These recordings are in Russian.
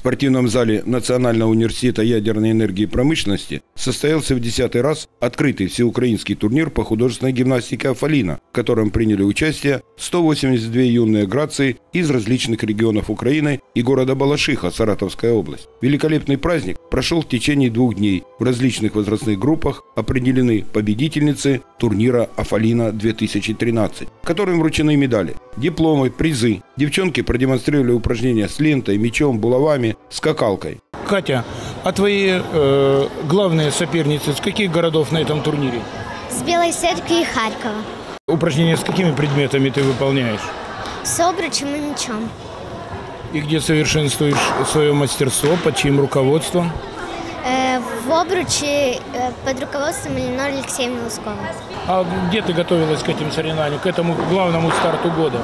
спортивном зале Национального университета ядерной энергии и промышленности состоялся в десятый раз открытый всеукраинский турнир по художественной гимнастике «Афалина», в котором приняли участие 182 юные грации из различных регионов Украины и города Балашиха, Саратовская область. Великолепный праздник прошел в течение двух дней. В различных возрастных группах определены победительницы турнира «Афалина-2013», которым вручены медали, дипломы, призы. Девчонки продемонстрировали упражнения с лентой, мечом, булавами, скакалкой. Катя, а твои э, главные соперницы с каких городов на этом турнире? С Белой Церкви и Харькова. Упражнения с какими предметами ты выполняешь? С обручем и мечом. И где совершенствуешь свое мастерство, под чьим руководством? В обруче э, под руководством Эленоры Алексеевны Лускова. А где ты готовилась к этим соревнованиям, к этому главному старту года?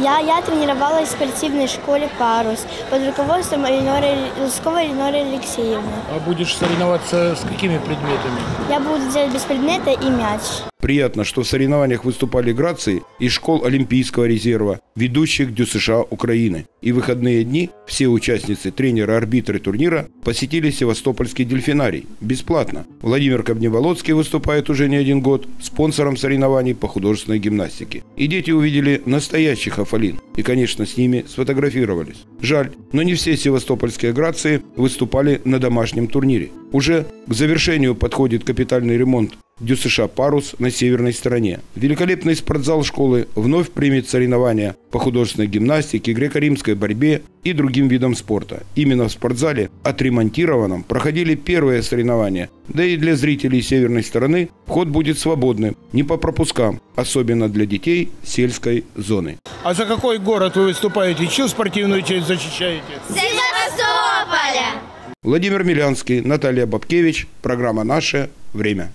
Я, я тренировалась в спортивной школе «Парус» под руководством Эленоры, Лусковой Эленоры Алексеевны. А будешь соревноваться с какими предметами? Я буду делать без предмета и мяч. Приятно, что в соревнованиях выступали грации из школ Олимпийского резерва, ведущих Дю США Украины. И в выходные дни все участницы, тренеры, арбитры турнира посетили Севастопольский дельфинарий бесплатно. Владимир Кобневолодский выступает уже не один год спонсором соревнований по художественной гимнастике. И дети увидели настоящих афалин и, конечно, с ними сфотографировались. Жаль, но не все севастопольские грации выступали на домашнем турнире. Уже к завершению подходит капитальный ремонт Дю США «Парус» на северной стороне. Великолепный спортзал школы вновь примет соревнования по художественной гимнастике, греко-римской борьбе и другим видам спорта. Именно в спортзале, отремонтированном, проходили первые соревнования. Да и для зрителей северной стороны вход будет свободным, не по пропускам, особенно для детей сельской зоны. А за какой город вы выступаете? Чью спортивную честь защищаете? Севастополя! Владимир Милянский, Наталья Бабкевич, программа «Наше время».